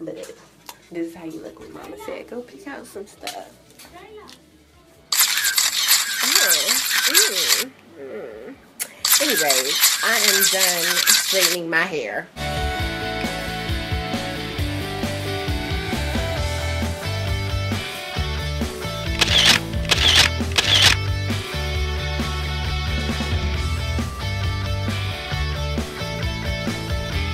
But this is how you look when mama said go pick out some stuff. Mm, mm. mm. Anyways, I am done straightening my hair.